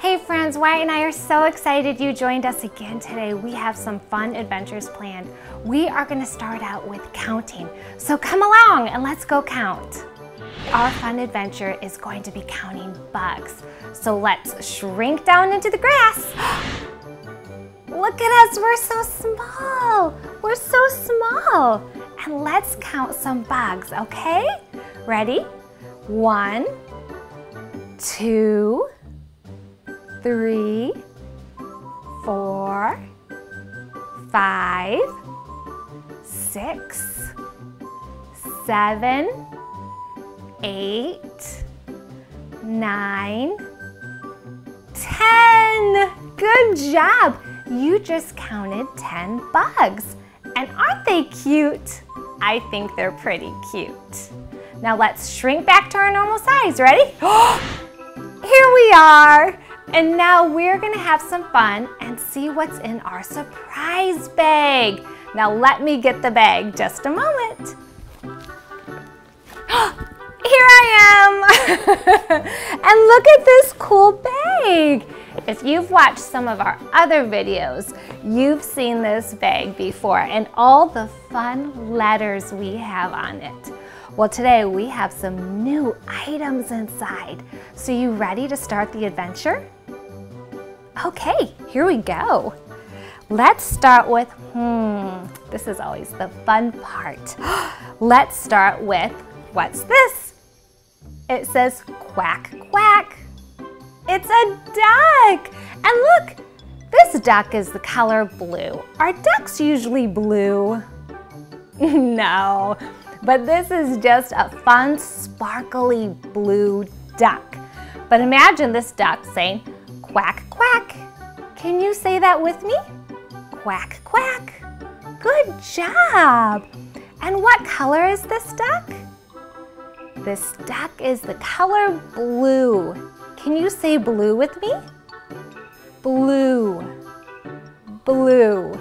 Hey friends, Wyatt and I are so excited you joined us again today. We have some fun adventures planned. We are gonna start out with counting. So come along and let's go count. Our fun adventure is going to be counting bugs. So let's shrink down into the grass. Look at us, we're so small. We're so small. And let's count some bugs, okay? Ready? One, two, three, four, five, six, seven, eight, nine, ten. Good job. You just counted 10 bugs. And aren't they cute? I think they're pretty cute. Now let's shrink back to our normal size. Ready? Here we are. And now we're gonna have some fun and see what's in our surprise bag. Now let me get the bag just a moment. Here I am. and look at this cool bag. If you've watched some of our other videos, you've seen this bag before and all the fun letters we have on it. Well, today we have some new items inside. So you ready to start the adventure? Okay, here we go. Let's start with, hmm, this is always the fun part. Let's start with, what's this? It says quack, quack. It's a duck. And look, this duck is the color blue. Are ducks usually blue? no, but this is just a fun, sparkly blue duck. But imagine this duck saying, quack, quack. Can you say that with me? Quack, quack. Good job. And what color is this duck? This duck is the color blue. Can you say blue with me? Blue, blue.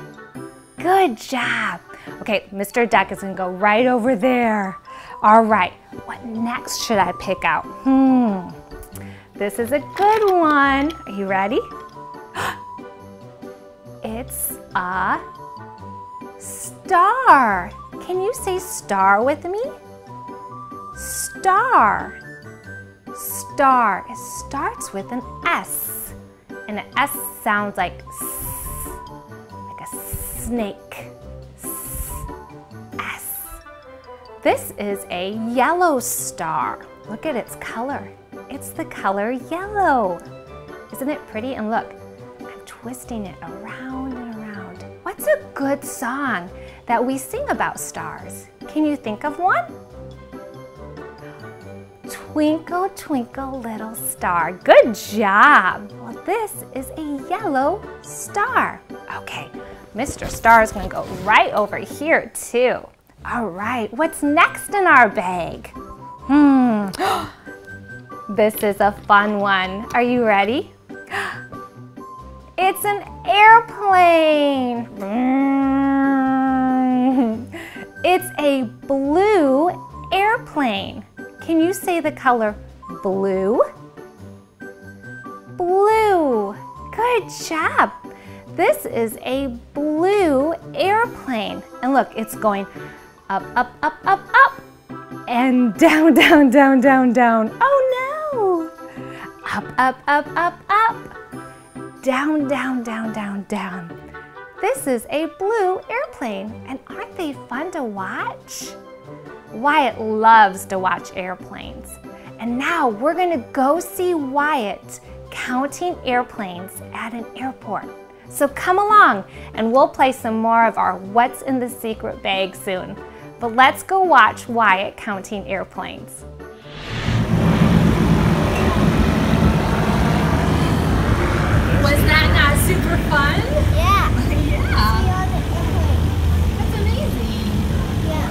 Good job. Okay, Mr. Duck is gonna go right over there. All right, what next should I pick out? Hmm, this is a good one. Are you ready? It's a star. Can you say star with me? Star. Star. It starts with an S. And an S sounds like s, like a snake. S. This is a yellow star. Look at its color. It's the color yellow. Isn't it pretty? And look, I'm twisting it around. What's a good song that we sing about stars? Can you think of one? Twinkle, twinkle, little star. Good job. Well, this is a yellow star. Okay, Mr. Star is gonna go right over here too. All right, what's next in our bag? Hmm, this is a fun one. Are you ready? It's an airplane. It's a blue airplane. Can you say the color blue? Blue. Good job. This is a blue airplane. And look, it's going up, up, up, up, up, and down, down, down, down, down. Oh no! Up, up, up, up, up, down, down, down, down, down. This is a blue airplane, and aren't they fun to watch? Wyatt loves to watch airplanes. And now we're gonna go see Wyatt counting airplanes at an airport. So come along and we'll play some more of our What's in the Secret bag soon. But let's go watch Wyatt counting airplanes. Was that not super fun? Yeah. yeah. See all airplanes. That's amazing. Yeah.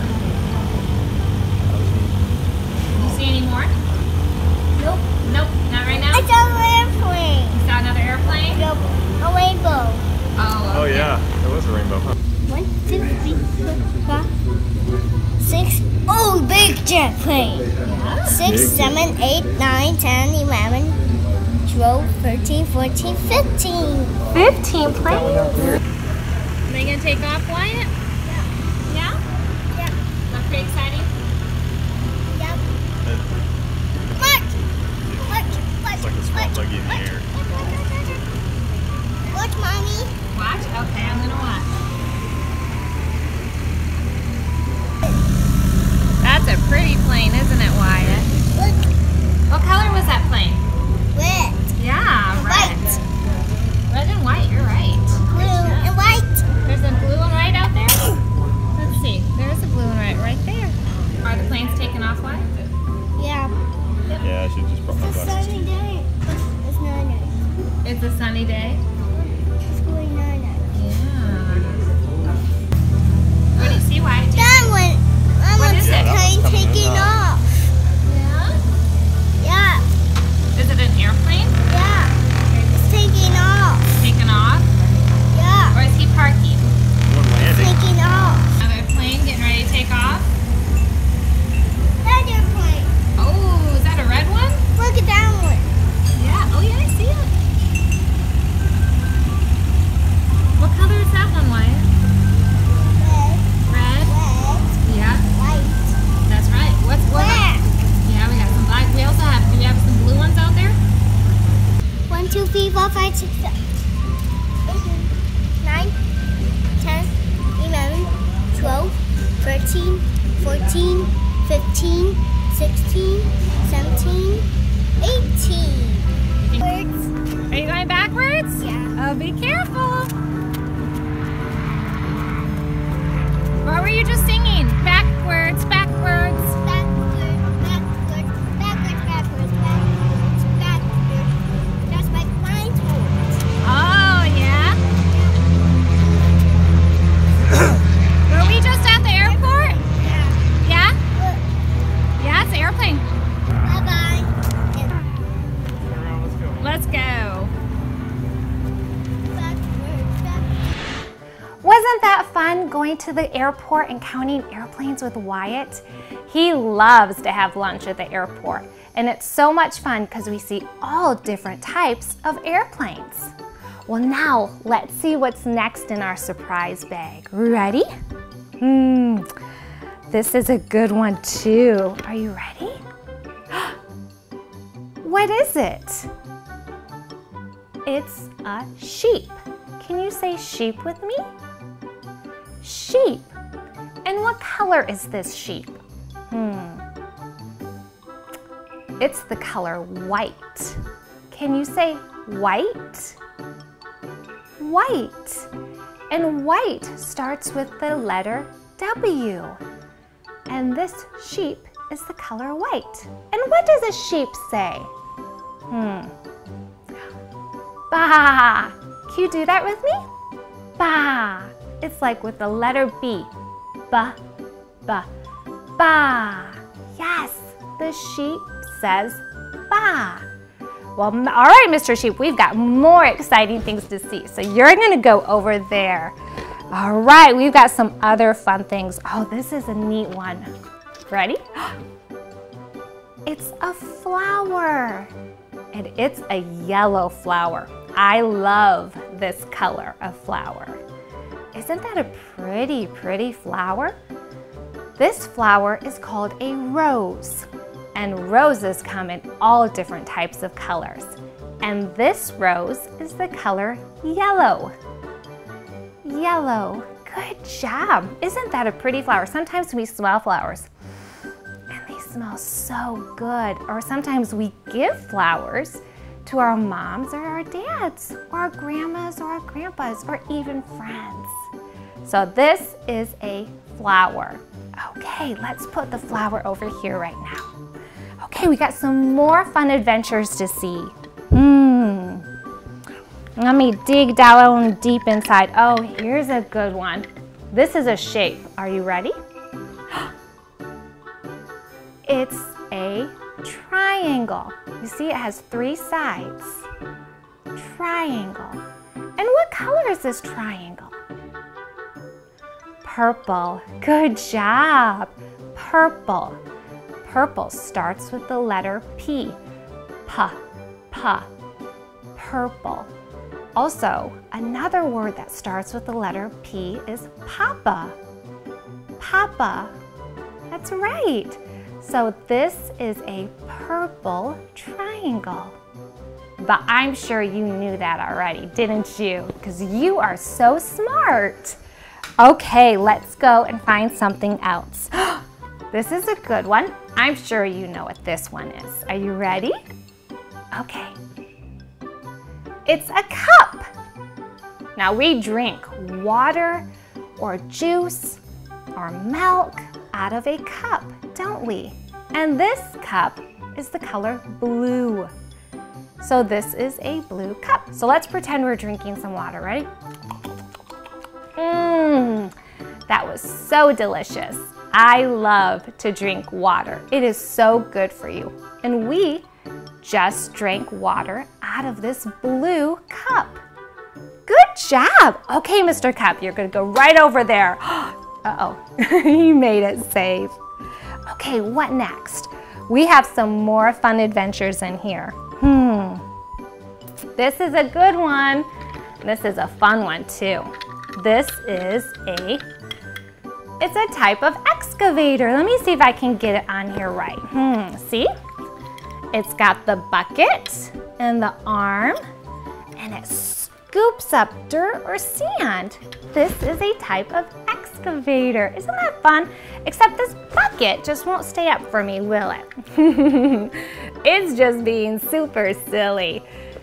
You see any more? Nope. Nope, not right now. I saw an airplane. You saw another airplane? Nope. A rainbow. Oh, Oh yeah, there was a rainbow. Huh? One, two, three, four, five, six. Oh, big jet plane. Yeah. Six, Big. seven, eight, nine, ten, eleven, 12, 13, 14, 15. 15 planes. Are they gonna take off, Wyatt? Yeah? Yep. That pretty exciting? Yep. Look! Look! Look! It's like a small look, buggy in the air. Look, look, look, look, look. Look, mommy. Watch? Okay, I'm gonna watch. That's a pretty plane, isn't it, Wyatt? Look. What color was that plane? Red. Yeah, red. White. Red and white, you're right. Blue and white. There's a blue and white out there? Let's see. There's a blue and white right there. Are the planes taking off, Wyatt? Yeah. Yeah, I should just brought my It's a sunny day. It's not nice. It's a sunny day. It's going not nice. Yeah. What do you see, Wyatt? That one. Mama, What is the? Yeah, that plane one's coming in taking off. An airplane? Yeah. It's taking off. To the airport and counting airplanes with Wyatt? He loves to have lunch at the airport. And it's so much fun because we see all different types of airplanes. Well, now let's see what's next in our surprise bag. Ready? Hmm, this is a good one too. Are you ready? What is it? It's a sheep. Can you say sheep with me? Sheep. And what color is this sheep? Hmm. It's the color white. Can you say white? White. And white starts with the letter W. And this sheep is the color white. And what does a sheep say? Hmm. Ba. Can you do that with me? Ba. It's like with the letter B. Ba, ba, ba. Yes, the sheep says ba. Well, all right, Mr. Sheep, we've got more exciting things to see. So you're gonna go over there. All right, we've got some other fun things. Oh, this is a neat one. Ready? It's a flower. And it's a yellow flower. I love this color of flower. Isn't that a pretty, pretty flower? This flower is called a rose. And roses come in all different types of colors. And this rose is the color yellow. Yellow. Good job. Isn't that a pretty flower? Sometimes we smell flowers and they smell so good. Or sometimes we give flowers to our moms or our dads or our grandmas or our grandpas or even friends. So this is a flower. Okay, let's put the flower over here right now. Okay, we got some more fun adventures to see. Hmm. Let me dig down deep inside. Oh, here's a good one. This is a shape. Are you ready? It's a triangle. You see it has three sides. Triangle. And what color is this triangle? Purple. Good job. Purple. Purple starts with the letter P. P, P. purple. Also, another word that starts with the letter P is Papa. Papa. That's right. So this is a purple triangle. But I'm sure you knew that already, didn't you? Because you are so smart. Okay, let's go and find something else. this is a good one. I'm sure you know what this one is. Are you ready? Okay. It's a cup. Now we drink water or juice or milk out of a cup, don't we? And this cup is the color blue. So this is a blue cup. So let's pretend we're drinking some water, ready? Mmm, that was so delicious. I love to drink water. It is so good for you. And we just drank water out of this blue cup. Good job. Okay, Mr. Cup, you're gonna go right over there. Uh-oh, he made it safe. Okay, what next? We have some more fun adventures in here. Hmm, this is a good one. This is a fun one too. This is a, it's a type of excavator. Let me see if I can get it on here right. Hmm, see? It's got the bucket and the arm and it scoops up dirt or sand. This is a type of excavator. Isn't that fun? Except this bucket just won't stay up for me, will it? it's just being super silly.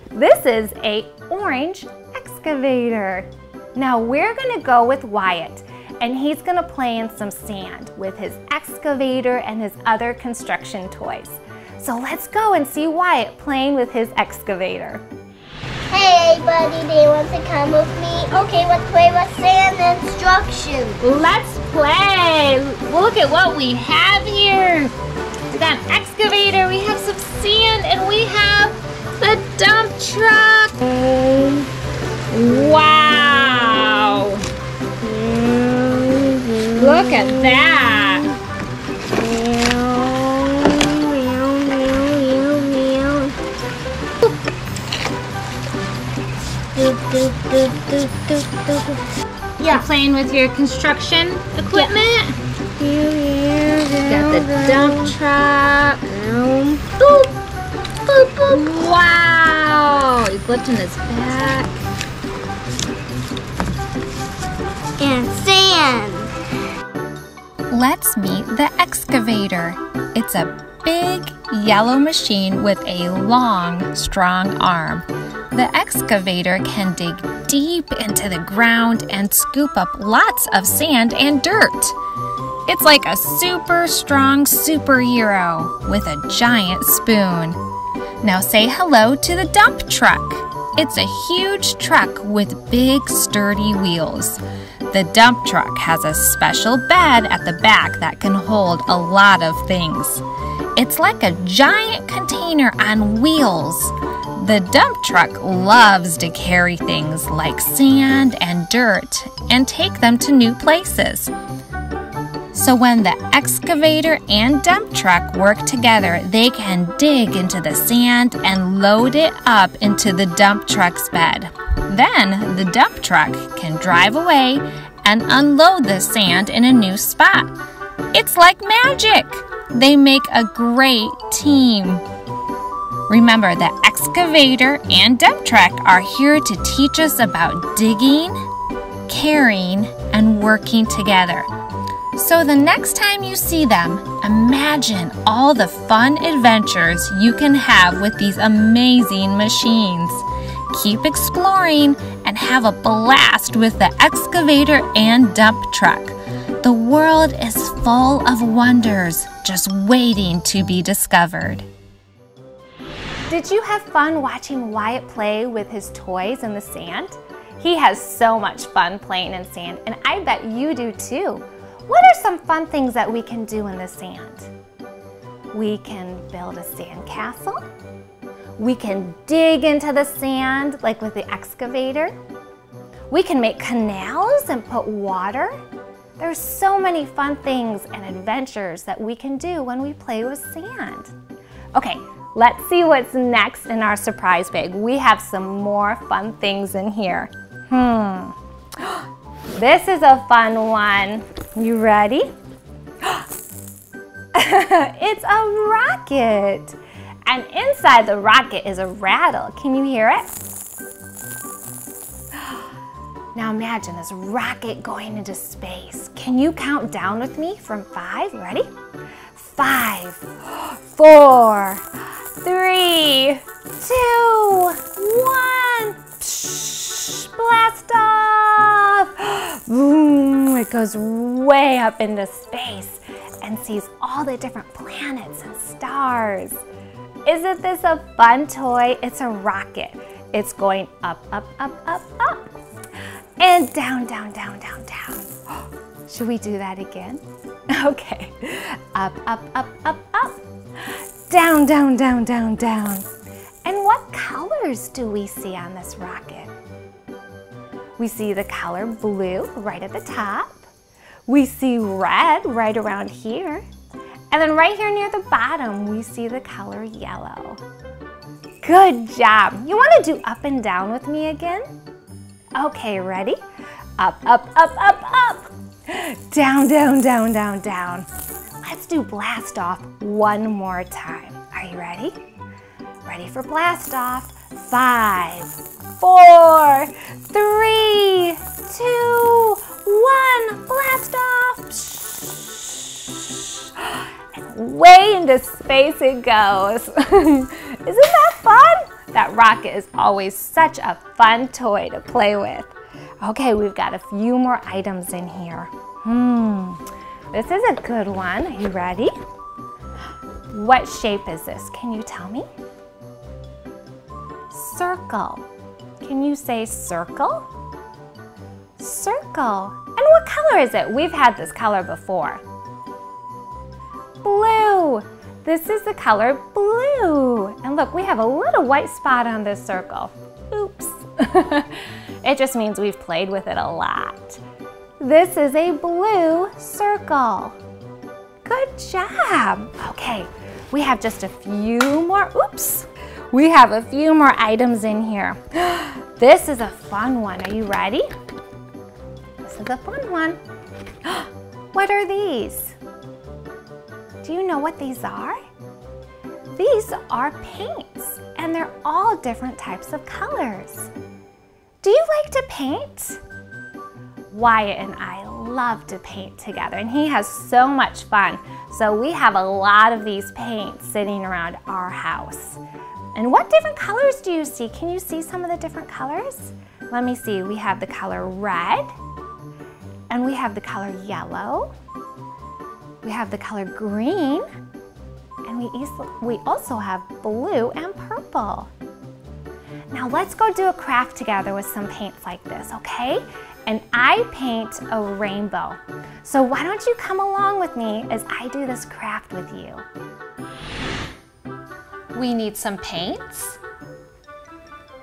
This is a orange excavator. Now we're gonna go with Wyatt and he's gonna play in some sand with his excavator and his other construction toys. So let's go and see Wyatt playing with his excavator. Hey, buddy, do you want to come with me? Okay, let's play with sand instructions. Let's play. Look at what we have here. We got an excavator, we have some sand, and we have the dump truck. Look at that. Yeah. Playing with your construction equipment. Got the dump truck. Boop. Boop, boop. Wow. He's lifting his back. And sand. Let's meet the excavator. It's a big yellow machine with a long, strong arm. The excavator can dig deep into the ground and scoop up lots of sand and dirt. It's like a super strong superhero with a giant spoon. Now say hello to the dump truck. It's a huge truck with big sturdy wheels. The dump truck has a special bed at the back that can hold a lot of things. It's like a giant container on wheels. The dump truck loves to carry things like sand and dirt and take them to new places. So when the excavator and dump truck work together, they can dig into the sand and load it up into the dump truck's bed. Then the dump truck can drive away and unload the sand in a new spot. It's like magic. They make a great team. Remember, the excavator and dump truck are here to teach us about digging, caring, and working together. So the next time you see them, imagine all the fun adventures you can have with these amazing machines. Keep exploring and have a blast with the excavator and dump truck. The world is full of wonders just waiting to be discovered. Did you have fun watching Wyatt play with his toys in the sand? He has so much fun playing in sand, and I bet you do too. What are some fun things that we can do in the sand? We can build a sand castle. We can dig into the sand like with the excavator. We can make canals and put water. There's so many fun things and adventures that we can do when we play with sand. Okay, Let's see what's next in our surprise bag. We have some more fun things in here. Hmm. This is a fun one. You ready? it's a rocket. And inside the rocket is a rattle. Can you hear it? Now imagine this rocket going into space. Can you count down with me from five? Ready? Five, four, three, two, one. blast off. Boom, it goes way up into space and sees all the different planets and stars. Isn't this a fun toy? It's a rocket. It's going up, up, up, up, up and down, down, down, down, down. Should we do that again? Okay. Up, up, up, up, up. Down, down, down, down, down. And what colors do we see on this rocket? We see the color blue right at the top. We see red right around here. And then right here near the bottom, we see the color yellow. Good job. You want to do up and down with me again? Okay, ready? Up, up, up, up, up. Down, down, down, down, down. Let's do blast off one more time. Are you ready? Ready for blast off. Five, four, three, two, one. Blast off. Way into space it goes. Isn't that fun? That rocket is always such a fun toy to play with. Okay, we've got a few more items in here. Hmm, this is a good one. Are you ready? What shape is this? Can you tell me? Circle. Can you say circle? Circle. And what color is it? We've had this color before. Blue. This is the color blue. And look, we have a little white spot on this circle. Oops. it just means we've played with it a lot. This is a blue circle. Good job. Okay, we have just a few more, oops. We have a few more items in here. This is a fun one. Are you ready? This is a fun one. What are these? Do you know what these are? These are paints, and they're all different types of colors. Do you like to paint? Wyatt and I love to paint together, and he has so much fun. So we have a lot of these paints sitting around our house. And what different colors do you see? Can you see some of the different colors? Let me see. We have the color red, and we have the color yellow, we have the color green, and we, we also have blue and purple. Now let's go do a craft together with some paints like this, okay? And I paint a rainbow. So why don't you come along with me as I do this craft with you? We need some paints.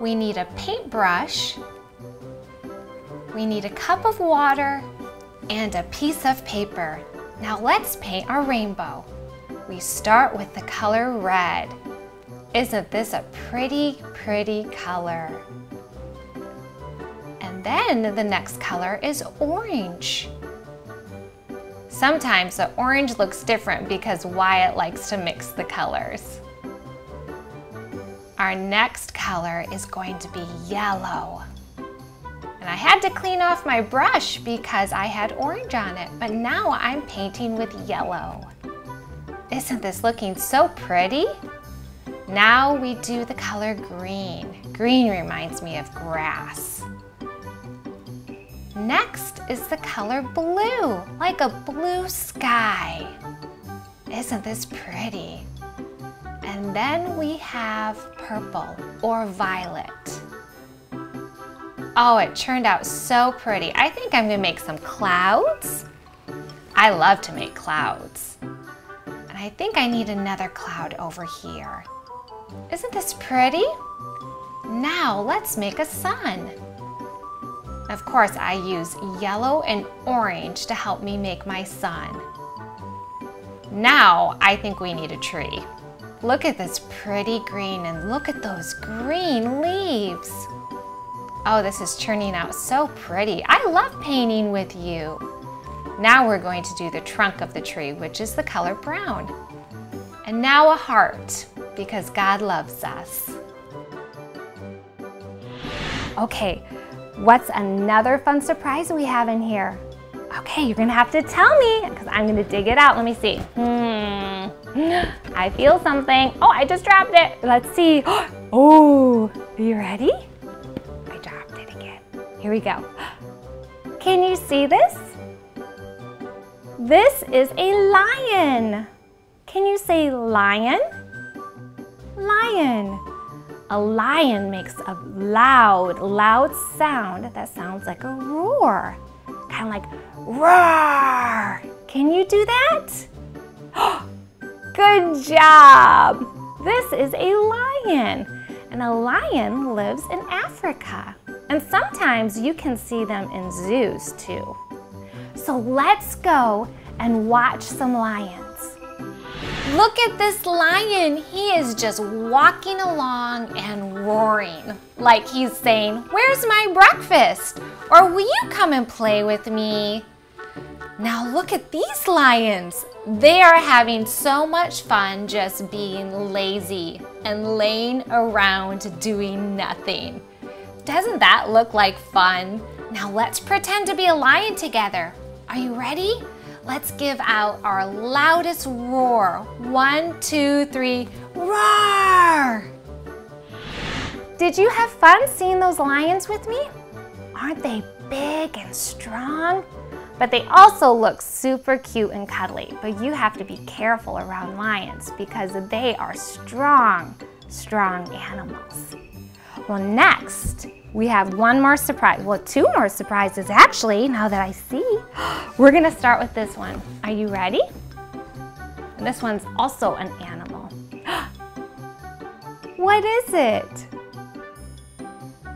We need a paintbrush. We need a cup of water and a piece of paper. Now let's paint our rainbow. We start with the color red. Isn't this a pretty, pretty color? And then the next color is orange. Sometimes the orange looks different because Wyatt likes to mix the colors. Our next color is going to be yellow. And I had to clean off my brush because I had orange on it, but now I'm painting with yellow. Isn't this looking so pretty? Now we do the color green. Green reminds me of grass. Next is the color blue, like a blue sky. Isn't this pretty? And then we have purple or violet. Oh, it turned out so pretty. I think I'm gonna make some clouds. I love to make clouds. And I think I need another cloud over here. Isn't this pretty? Now let's make a sun. Of course, I use yellow and orange to help me make my sun. Now I think we need a tree. Look at this pretty green and look at those green leaves. Oh, this is turning out so pretty. I love painting with you. Now we're going to do the trunk of the tree, which is the color brown. And now a heart, because God loves us. Okay, what's another fun surprise we have in here? Okay, you're gonna have to tell me, because I'm gonna dig it out. Let me see. Hmm, I feel something. Oh, I just dropped it. Let's see. Oh, are you ready? Here we go. Can you see this? This is a lion. Can you say lion? Lion. A lion makes a loud, loud sound that sounds like a roar. Kind of like roar. Can you do that? Good job. This is a lion. And a lion lives in Africa. And sometimes you can see them in zoos too. So let's go and watch some lions. Look at this lion. He is just walking along and roaring like he's saying, Where's my breakfast? Or will you come and play with me? Now look at these lions. They are having so much fun just being lazy and laying around doing nothing. Doesn't that look like fun? Now let's pretend to be a lion together. Are you ready? Let's give out our loudest roar. One, two, three, roar! Did you have fun seeing those lions with me? Aren't they big and strong? But they also look super cute and cuddly, but you have to be careful around lions because they are strong, strong animals. Well, next, we have one more surprise. Well, two more surprises actually, now that I see. We're gonna start with this one. Are you ready? And this one's also an animal. what is it?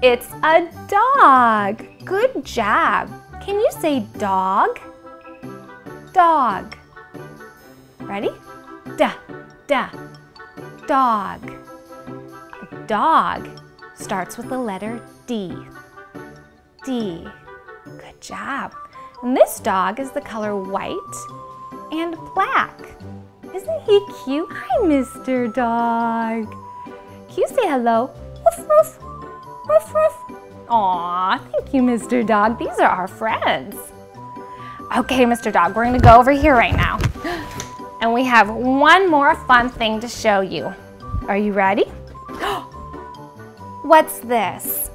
It's a dog. Good job. Can you say dog? Dog. Ready? Da, da, dog. Dog starts with the letter D. D. Good job. And this dog is the color white and black. Isn't he cute? Hi, Mr. Dog. Can you say hello? Woof, woof. Woof, woof. Aw, thank you, Mr. Dog. These are our friends. Okay, Mr. Dog, we're gonna go over here right now. And we have one more fun thing to show you. Are you ready? What's this?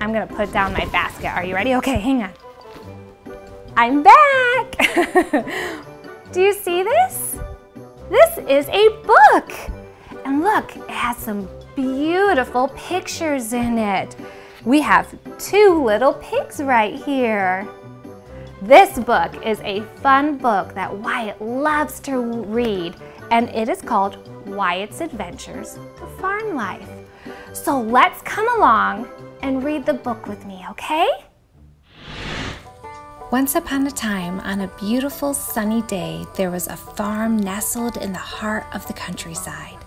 I'm gonna put down my basket. Are you ready? Okay, hang on. I'm back! Do you see this? This is a book. And look, it has some beautiful pictures in it. We have two little pigs right here. This book is a fun book that Wyatt loves to read, and it is called Wyatt's Adventures of Farm Life. So let's come along and read the book with me, okay? Once upon a time, on a beautiful sunny day, there was a farm nestled in the heart of the countryside.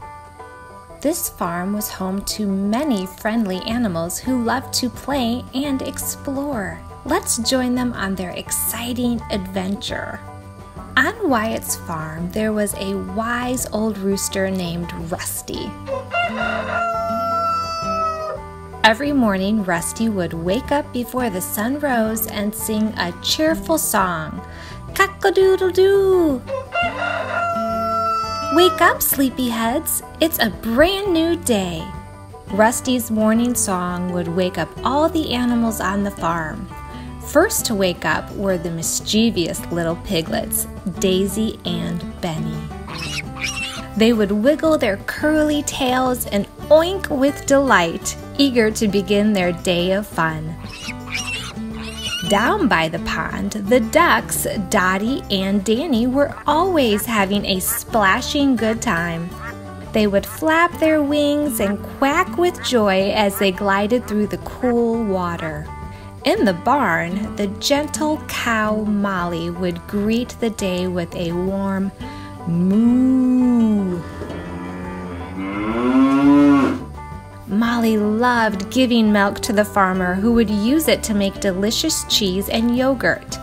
This farm was home to many friendly animals who loved to play and explore. Let's join them on their exciting adventure. On Wyatt's farm, there was a wise old rooster named Rusty. Every morning, Rusty would wake up before the sun rose and sing a cheerful song. Cock-a-doodle-doo! Wake up, sleepyheads! It's a brand new day. Rusty's morning song would wake up all the animals on the farm. First to wake up were the mischievous little piglets, Daisy and Benny. They would wiggle their curly tails and oink with delight, eager to begin their day of fun. Down by the pond, the ducks, Dottie and Danny, were always having a splashing good time. They would flap their wings and quack with joy as they glided through the cool water. In the barn, the gentle cow Molly would greet the day with a warm moo. Molly loved giving milk to the farmer who would use it to make delicious cheese and yogurt.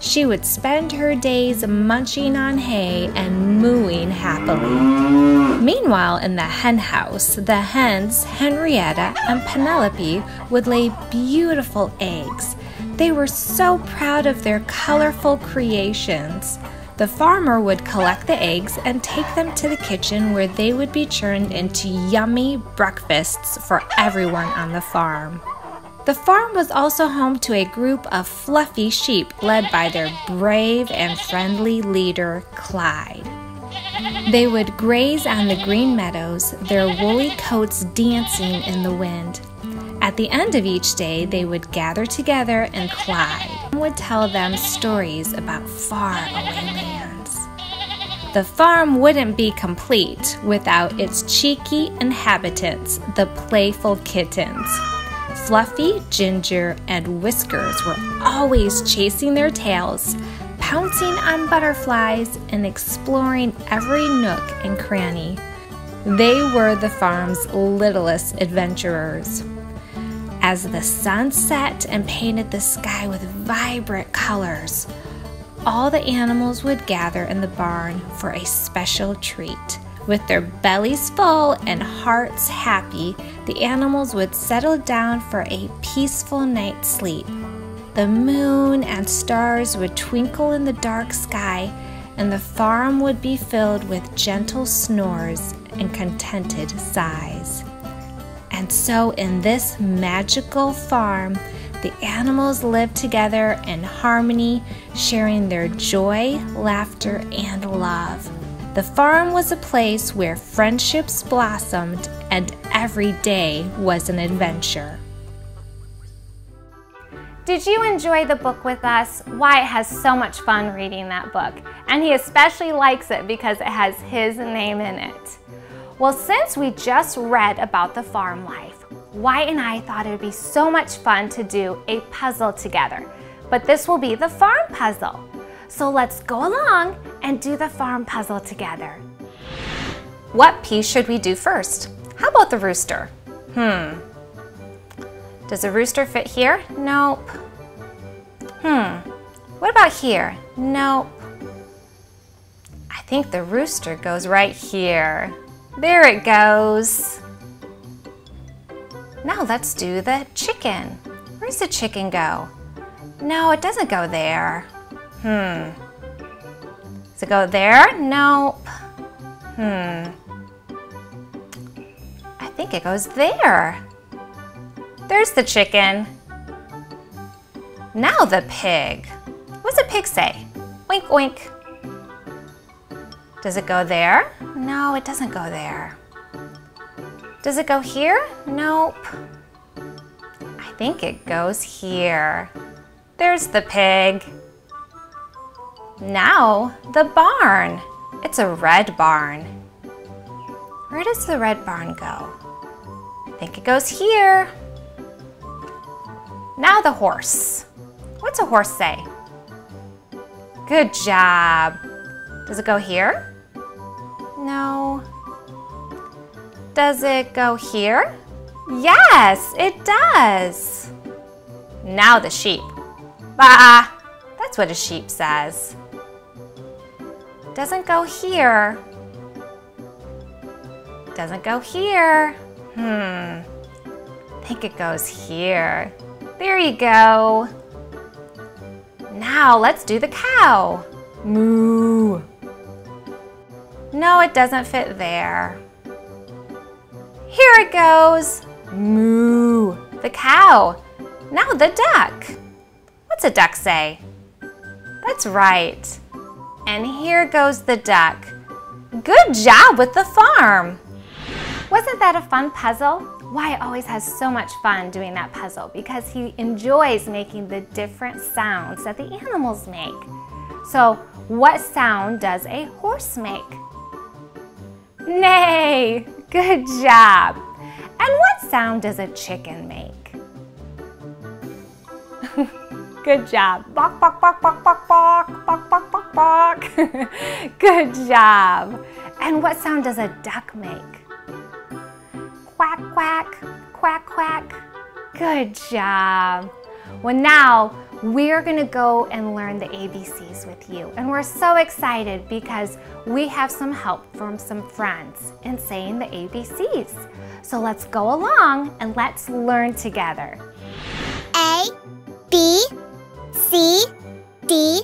She would spend her days munching on hay and mooing happily. Meanwhile, in the hen house, the hens, Henrietta and Penelope, would lay beautiful eggs. They were so proud of their colorful creations. The farmer would collect the eggs and take them to the kitchen where they would be churned into yummy breakfasts for everyone on the farm. The farm was also home to a group of fluffy sheep led by their brave and friendly leader, Clyde. They would graze on the green meadows, their woolly coats dancing in the wind. At the end of each day, they would gather together and Clyde would tell them stories about faraway lands. The farm wouldn't be complete without its cheeky inhabitants, the playful kittens. Fluffy, Ginger, and Whiskers were always chasing their tails, pouncing on butterflies, and exploring every nook and cranny. They were the farm's littlest adventurers. As the sun set and painted the sky with vibrant colors, all the animals would gather in the barn for a special treat. With their bellies full and hearts happy, the animals would settle down for a peaceful night's sleep. The moon and stars would twinkle in the dark sky, and the farm would be filled with gentle snores and contented sighs. And so, in this magical farm, the animals lived together in harmony, sharing their joy, laughter, and love. The farm was a place where friendships blossomed and every day was an adventure. Did you enjoy the book with us? Wyatt has so much fun reading that book, and he especially likes it because it has his name in it. Well, since we just read about the farm life, Wyatt and I thought it would be so much fun to do a puzzle together. But this will be the farm puzzle. So let's go along and do the farm puzzle together. What piece should we do first? How about the rooster? Hmm. Does the rooster fit here? Nope. Hmm. What about here? Nope. I think the rooster goes right here. There it goes. Now let's do the chicken. Where's the chicken go? No, it doesn't go there. Hmm. Does it go there? Nope. Hmm. I think it goes there. There's the chicken. Now the pig. What's a pig say? Wink, wink. Does it go there? No, it doesn't go there. Does it go here? Nope. I think it goes here. There's the pig. Now, the barn. It's a red barn. Where does the red barn go? I think it goes here. Now the horse. What's a horse say? Good job. Does it go here? No. Does it go here? Yes, it does. Now the sheep. Bah, that's what a sheep says. Doesn't go here. Doesn't go here. Hmm, I think it goes here. There you go. Now let's do the cow. Moo. No, it doesn't fit there. Here it goes. Moo. The cow. Now the duck. What's a duck say? That's right. And here goes the duck. Good job with the farm. Wasn't that a fun puzzle? Wyatt always has so much fun doing that puzzle because he enjoys making the different sounds that the animals make. So what sound does a horse make? Neigh! Good job! And what sound does a chicken make? Good job. Bok, bok, bok, bok, bok, bok, bok, bok, bok, bok. Good job. And what sound does a duck make? Quack, quack, quack, quack. Good job. Well, now we're gonna go and learn the ABCs with you. And we're so excited because we have some help from some friends in saying the ABCs. So let's go along and let's learn together. A, B, C, D,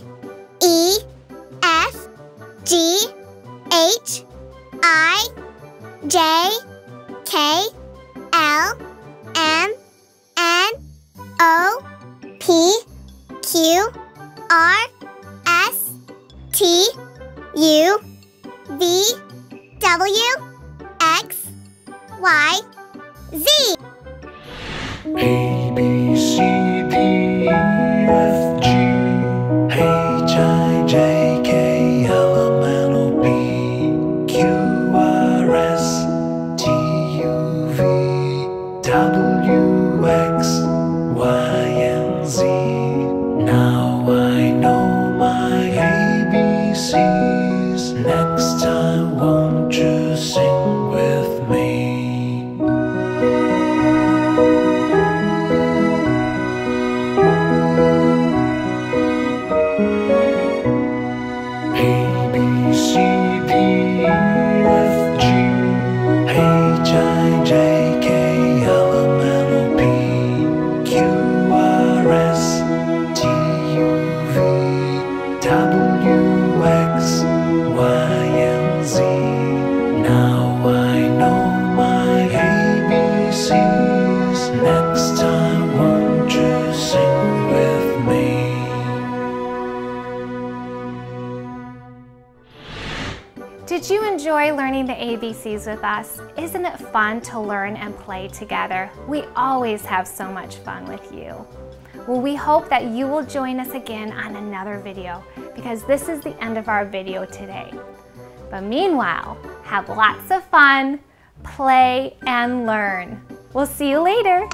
With us? Isn't it fun to learn and play together? We always have so much fun with you. Well, we hope that you will join us again on another video because this is the end of our video today. But meanwhile, have lots of fun, play, and learn. We'll see you later.